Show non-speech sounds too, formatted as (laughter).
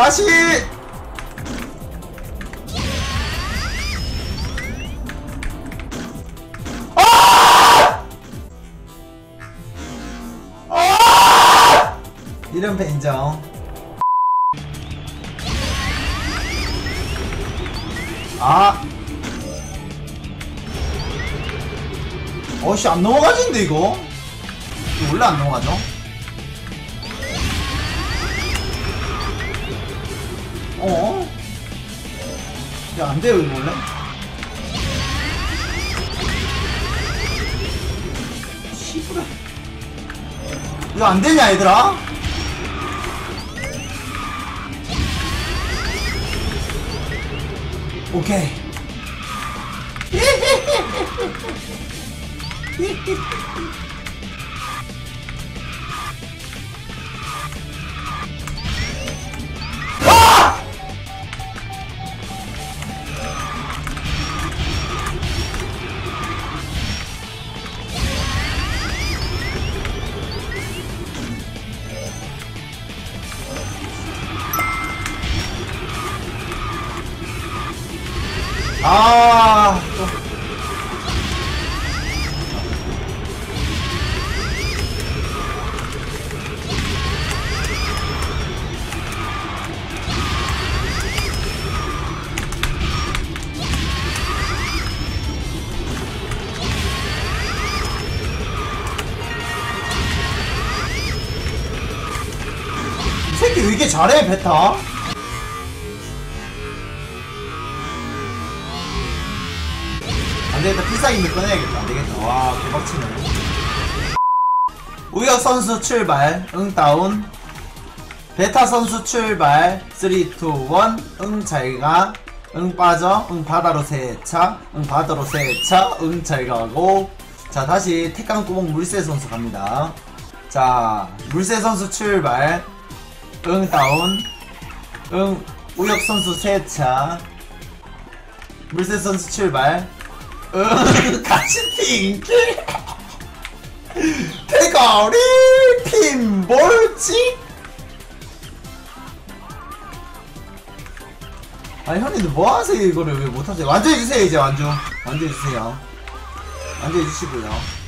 다시 아! 아! 배 인정 아 어씨 안 넘어가진데 이거 이거 원래 안 넘어가죠? 어? 야, 안 돼요, 이거 원래? 씨부라. 이거 안 되냐, 얘들아? 오케이. (laughs) 아, 또. 이 새끼 왜 이렇게 잘해, 베타? 안되겠다. 필살기를 꺼내야겠다. 안되겠다. 와 개박치네. 우혁 선수 출발. 응 다운. 베타 선수 출발. 3 2 1 응 잘가. 응 빠져. 응 바다로 세차. 응 바다로 세차. 응 잘가고. 자 다시 택강구멍 물새 선수 갑니다. 자 물새 선수 출발. 응 다운. 응 우혁 선수 세차. 물새 선수 출발 응, (laughs) 같이 핑키 대가리 핀볼지? 아니 형님들 뭐하세요? 이거를 왜 못하세요? 완주해주세요 이제 완주. 완주해주세요. 완주해주시고요